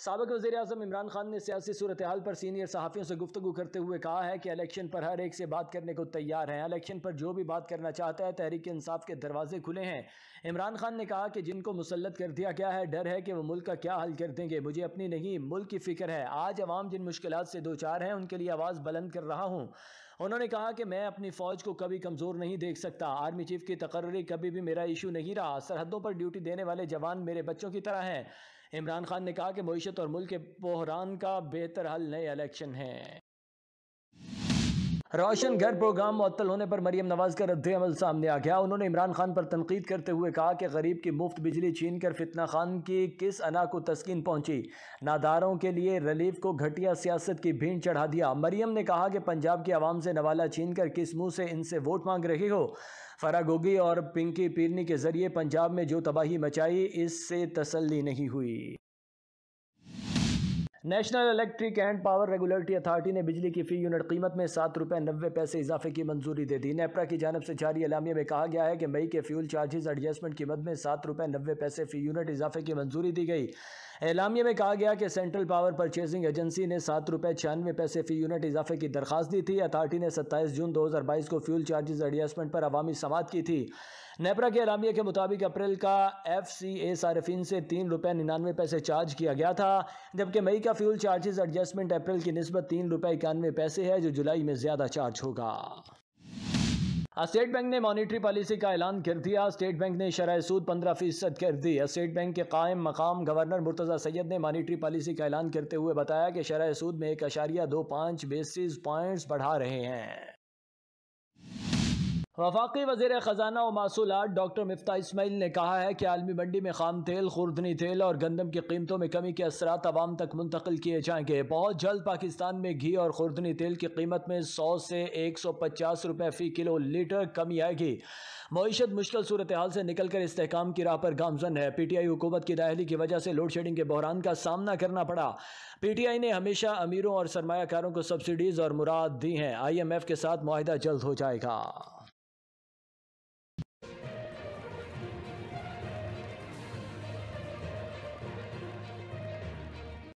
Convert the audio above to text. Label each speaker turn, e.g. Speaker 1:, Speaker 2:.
Speaker 1: सबक वजी अजम इमरान खान ने सियासी सूरत हाल पर सीनियर सहाफ़ियों से गुफ्तु करते हुए कहा है कि इलेक्शन पर हर एक से बात करने को तैयार हैं। इलेक्शन पर जो भी बात करना चाहता है, तहरीक इंसाफ के दरवाजे खुले हैं। इमरान खान ने कहा कि जिनको मुसलत कर दिया गया है, डर है कि वो मुल्क का क्या हल कर देंगे। मुझे अपनी नहीं, मुल्क की फ़िक्र है। आज आवाम जिन मुश्किल से दो चार हैं, उनके लिए आवाज़ बुलंद कर रहा हूँ। उन्होंने कहा कि मैं अपनी फ़ौज को कभी कमज़ोर नहीं देख सकता। आर्मी चीफ की तकर्री कभी भी मेरा इशू नहीं रहा। सरहदों पर ड्यूटी देने वाले जवान मेरे बच्चों की तरह हैं। इमरान खान ने कहा कि मीशत और मुल्क के बहरान का बेहतर हल नए इलेक्शन है। रोशन घर प्रोग्राम मुअत्तल होने पर मरीम नवाज़ का रद्द अमल सामने आ गया। उन्होंने इमरान खान पर तनकीद करते हुए कहा कि गरीब की मुफ़्त बिजली छीन कर फितना खान की किस अना को तस्किन पहुँची? नादारों के लिए रिलीफ को घटिया सियासत की भीड़ चढ़ा दिया। मरीम ने कहा कि पंजाब की आवाम से नवाला छीन कर किस मुँह से इनसे वोट मांग रही हो? फरागोगी और पिंकी पीरनी के ज़रिए पंजाब में जो तबाही मचाई, इससे तसली नहीं हुई। National electric and power regulatory authority ने बिजली की फ़ी यूनिट कीमत में सात रुपये नब्बे पैसे इजाफे की मंजूरी दे दी। नेपरा की जानब से जारी अलामिया में कहा गया है कि मई के फ्यूल चार्जेस एडजस्टमेंट कीमत में सात रुपये नब्बे पैसे फ़ी यूनिट इजाफे की मंजूरी दी गई। एलामिया में कहा गया कि सेंट्रल पावर परचेजिंग एजेंसी ने सात रुपये छियानवे पैसे फ़ी यूनिट इजाफे की दरख्वास्त दी थी। अथॉरिटी ने सत्ताईस जून दो हज़ार बाईस को फ्यूल चार्जेस एडजस्टमेंट पर अवामी समात की थी। नेपरा के अलामिया के मुताबिक अप्रैल का एफ़ सी ए सार्फिन से तीन रुपये निन्यानवे पैसे चार्ज किया गया था, जबकि मई का फ्यूल चार्जेस एडजस्टमेंट अप्रैल की नस्बत तीन रुपये इक्यानवे पैसे है, जो जुलाई में ज़्यादा चार्ज होगा। स्टेट बैंक ने मॉनेटरी पॉलिसी का ऐलान कर दिया। स्टेट बैंक ने शराय सूद पंद्रह फ़ीसद कर दी। स्टेट बैंक के कायम मकाम गवर्नर मुर्तज़ा सैयद ने मॉनेटरी पॉलिसी का ऐलान करते हुए बताया कि शराय सूद में एक अशारिया दो पाँच बेसिस पॉइंट्स बढ़ा रहे हैं। वफाकी वज़ीर ख़जाना और मासूलात डॉक्टर मफ्ता इसमाइल ने कहा है कि आलमी मंडी में खाम तेल, खुर्दनी तेल और गंदम की कीमतों में कमी के असरात आवाम तक मुंतकिल किए जाएँगे। बहुत जल्द पाकिस्तान में घी और खुर्दनी तेल की कीमत में सौ से एक सौ पचास रुपये फ़ी किलो लीटर कमी आएगी। मीशत मुश्किल सूरत हाल से निकल कर इसकाम की राह पर गामजन है। पी टी आई हुकूमत की दाहली की वजह से लोड शेडिंग के बहरान का सामना करना पड़ा। पी टी आई ने हमेशा अमीरों और सरमाकारों को सब्सिडीज़ और मुराद दी हैं। आई एम एफ़ के साथ माहिदा जल्द हो जाएगा।